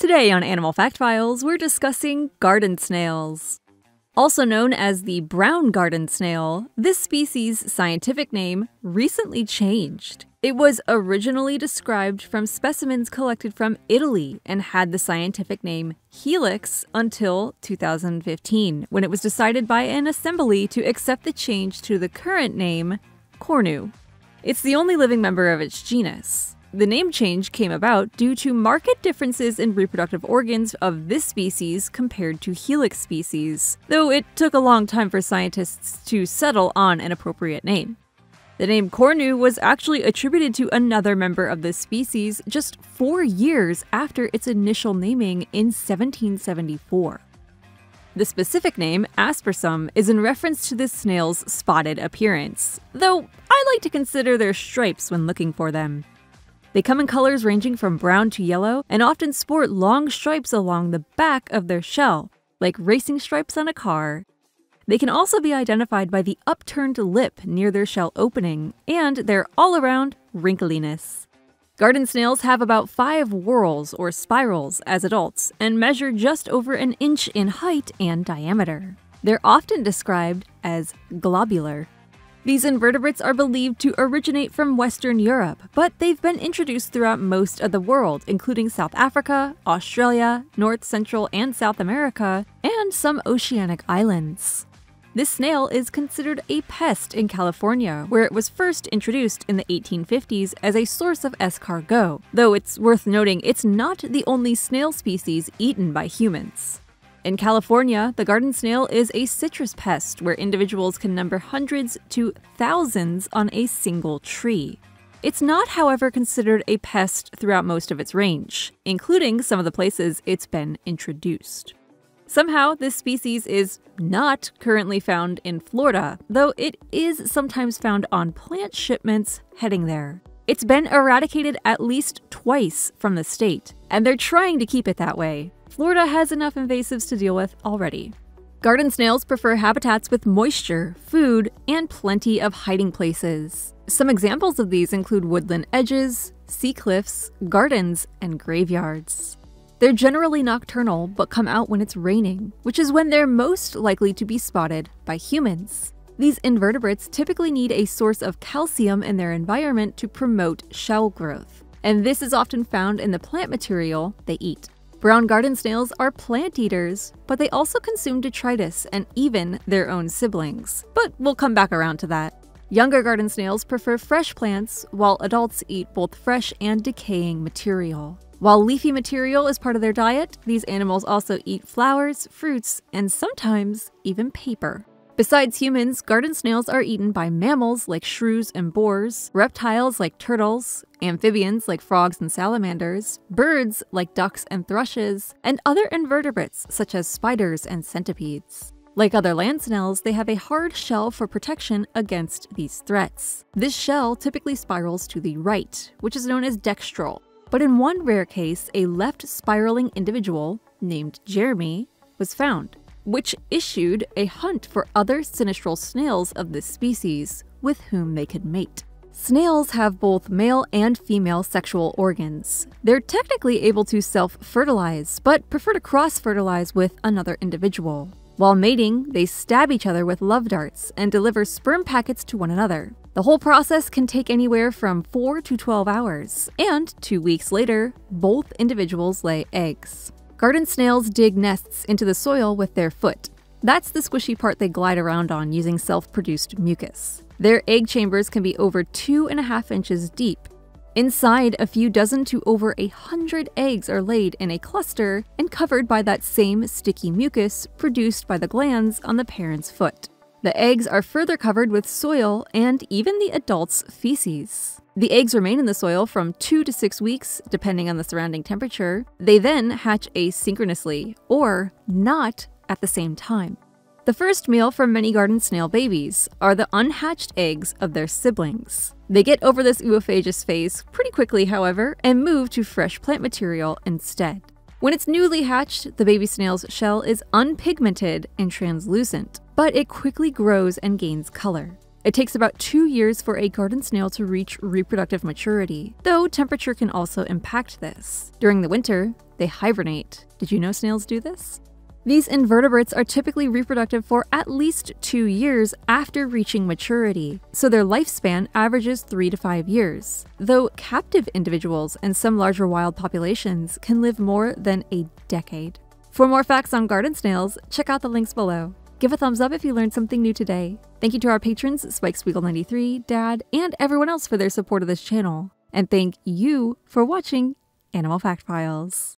Today on Animal Fact Files, we're discussing garden snails. Also known as the brown garden snail, this species' scientific name recently changed. It was originally described from specimens collected from Italy and had the scientific name Helix until 2015, when it was decided by an assembly to accept the change to the current name Cornu. It's the only living member of its genus. The name change came about due to marked differences in reproductive organs of this species compared to helix species, though it took a long time for scientists to settle on an appropriate name. The name Cornu was actually attributed to another member of this species just four years after its initial naming in 1774. The specific name, aspersum, is in reference to this snail's spotted appearance, though I like to consider their stripes when looking for them. They come in colors ranging from brown to yellow and often sport long stripes along the back of their shell, like racing stripes on a car. They can also be identified by the upturned lip near their shell opening and their all around wrinkliness. Garden snails have about five whorls or spirals as adults and measure just over an inch in height and diameter. They're often described as globular. These invertebrates are believed to originate from Western Europe, but they've been introduced throughout most of the world, including South Africa, Australia, North, Central, and South America, and some oceanic islands. This snail is considered a pest in California, where it was first introduced in the 1850s as a source of escargot, though it's worth noting it's not the only snail species eaten by humans. In California, the garden snail is a citrus pest where individuals can number hundreds to thousands on a single tree. It's not, however, considered a pest throughout most of its range, including some of the places it's been introduced. Somehow, this species is not currently found in Florida, though it is sometimes found on plant shipments heading there. It's been eradicated at least twice from the state, and they're trying to keep it that way. Florida has enough invasives to deal with already. Garden snails prefer habitats with moisture, food, and plenty of hiding places. Some examples of these include woodland edges, sea cliffs, gardens, and graveyards. They're generally nocturnal but come out when it's raining, which is when they're most likely to be spotted by humans. These invertebrates typically need a source of calcium in their environment to promote shell growth, and this is often found in the plant material they eat. Brown garden snails are plant eaters, but they also consume detritus and even their own siblings. But we'll come back around to that. Younger garden snails prefer fresh plants, while adults eat both fresh and decaying material. While leafy material is part of their diet, these animals also eat flowers, fruits, and sometimes even paper. Besides humans, garden snails are eaten by mammals like shrews and boars, reptiles like turtles, amphibians like frogs and salamanders, birds like ducks and thrushes, and other invertebrates such as spiders and centipedes. Like other land snails, they have a hard shell for protection against these threats. This shell typically spirals to the right, which is known as dextral. But in one rare case, a left spiraling individual, named Jeremy, was found which issued a hunt for other sinistral snails of this species with whom they could mate. Snails have both male and female sexual organs. They're technically able to self fertilize, but prefer to cross fertilize with another individual. While mating, they stab each other with love darts and deliver sperm packets to one another. The whole process can take anywhere from 4 to 12 hours, and two weeks later, both individuals lay eggs. Garden snails dig nests into the soil with their foot. That's the squishy part they glide around on using self produced mucus. Their egg chambers can be over two and a half inches deep. Inside, a few dozen to over a hundred eggs are laid in a cluster and covered by that same sticky mucus produced by the glands on the parent's foot. The eggs are further covered with soil and even the adult's feces. The eggs remain in the soil from 2 to 6 weeks, depending on the surrounding temperature. They then hatch asynchronously, or not at the same time. The first meal for many garden snail babies are the unhatched eggs of their siblings. They get over this oophagous phase pretty quickly, however, and move to fresh plant material instead. When it's newly hatched, the baby snail's shell is unpigmented and translucent but it quickly grows and gains color. It takes about two years for a garden snail to reach reproductive maturity, though temperature can also impact this. During the winter, They hibernate. Did you know snails do this? These invertebrates are typically reproductive for at least two years after reaching maturity, so their lifespan averages three to five years, though captive individuals and some larger wild populations can live more than a decade. For more facts on garden snails, check out the links below. Give a thumbs up if you learned something new today. Thank you to our patrons, SpikeSpiegel93, Dad, and everyone else for their support of this channel. And thank you for watching Animal Fact Files.